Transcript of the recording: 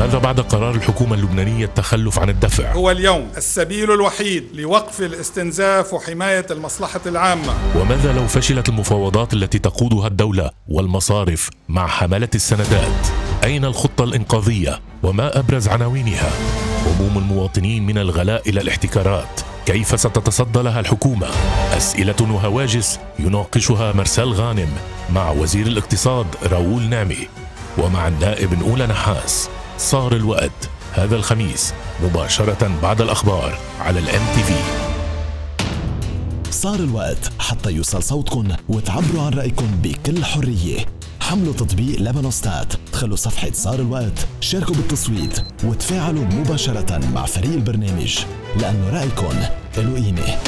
ماذا بعد قرار الحكومة اللبنانية التخلف عن الدفع؟ هو اليوم السبيل الوحيد لوقف الاستنزاف وحماية المصلحة العامة وماذا لو فشلت المفاوضات التي تقودها الدولة والمصارف مع حملة السندات؟ أين الخطة الإنقاذية؟ وما أبرز عناوينها؟ هموم المواطنين من الغلاء إلى الاحتكارات كيف ستتصدى لها الحكومة؟ أسئلة وهواجس يناقشها مرسال غانم مع وزير الاقتصاد راؤول نعمي ومع النائب أولى نحاس صار الوقت هذا الخميس مباشرة بعد الأخبار على الام تي في صار الوقت حتى يوصل صوتكم وتعبروا عن رأيكم بكل حرية. حملوا تطبيق لبنوستات دخلوا صفحة صار الوقت شاركوا بالتصويت وتفاعلوا مباشرة مع فريق البرنامج لأنه رأيكم له قيمة.